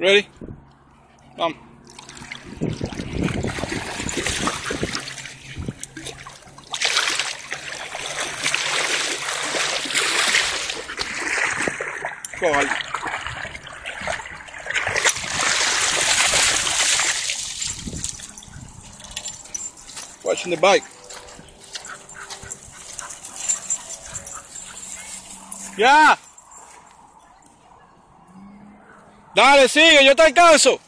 Ready? Come. Go on. Watching the bike. Ya. Dale, sigue, yo te alcanzo.